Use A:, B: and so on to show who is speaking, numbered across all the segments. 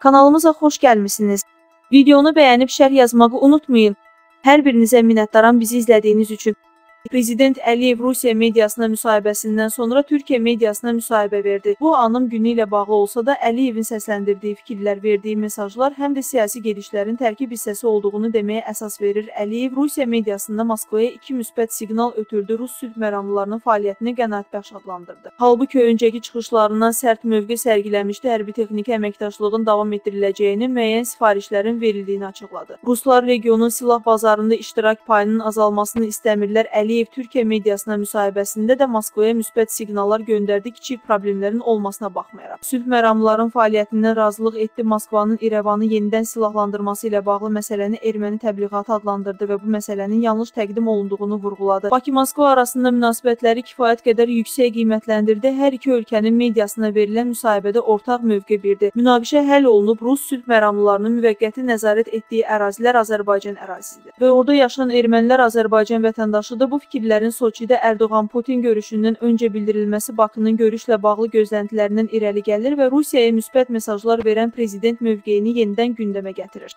A: Kanalımıza xoş gəlmisiniz. Videonu bəyənib şərh yazmağı unutmayın. Hər birinizə minnətdaram bizi izlədiyiniz üçün. Prezident Əliyev Rusiya mediasına müsahibəsindən sonra Türkiyə mediasına müsahibə verdi. Bu anım günü ilə bağlı olsa da Əliyevin səsləndirdiyi fikirlər, verdiyi mesajlar həm də siyasi gedişlərin tərkib hissəsi olduğunu deməyə əsas verir. Əliyev Rusiya mediasında Moskvaya iki müsbət siqnal ötürdü, Rus sülh məramlılarının fəaliyyətini qənaətbəxş adlandırdı. Halbuki öncəki çıxışlarından sərt mövqe sərgiləmişdi, hərbi texniki əməkdaşlığın davam etdiriləcəyini, müəyyən sifarişlərin verildiyini açıqladı. Ruslar regionun silah bazarında iştirak payının azalmasını istəmirlər. Əliyev Türkiyə mediasına müsahibəsində də Moskvaya müsbət siqnallar göndərdi kiçik problemlərin olmasına baxmayaraq. Sülh məramlıların fəaliyyətindən razılıq etdi. Moskvanın İrəvanı yenidən silahlandırması ilə bağlı məsələni erməni təbliğatı adlandırdı və bu məsələnin yanlış təqdim olunduğunu vurğuladı. Bakı-Moskva arasında münasibətləri kifayət qədər yüksək qiymətləndirdi. Hər iki ölkənin mediasına verilən müsahibədə ortaq mövqe bildi. Münaqişə həll olunub, Rus sülh məramlılarının müvəqqəti nəzarət etdiyi ərazilər Azərbaycan ərazisidir və orada yaşayan ermənilər Azərbaycan vətəndaşıdır. Bu fikirlərin Soçidə Ərdoğan-Putin görüşündən öncə bildirilməsi Bakının görüşlə bağlı gözləntilərindən irəli gəlir və Rusiyaya müsbət mesajlar verən prezident mövqeyini yenidən gündəmə gətirir.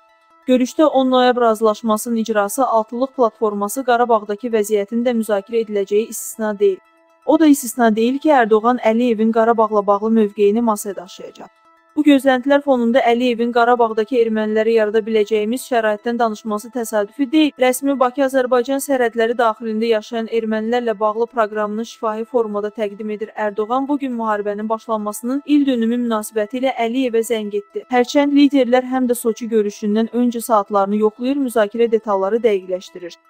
A: Görüşdə 10 noyabr razılaşmasının icrası altlılıq platforması Qarabağdakı vəziyyətin də müzakirə ediləcəyi istisna deyil. O da istisna deyil ki, Ərdoğan Əliyevin Qarabağla bağlı mövqeyini masaya daşıyacaq. Bu gözləntilər fonunda Əliyevin Qarabağdakı erməniləri yarada biləcəyimiz şəraitdən danışması təsadüfi deyil. Rəsmi Bakı-Azərbaycan sərhədləri daxilində yaşayan ermənilərlə bağlı proqramını şifahi formada təqdim edir. Ərdoğan bu gün müharibənin başlanmasının il dönümü münasibəti ilə Əliyevə zəng etdi. Hərçənd liderlər həm də Soçi görüşündən öncə saatlarını yoxlayır, müzakirə detalları dəqiqləşdirir.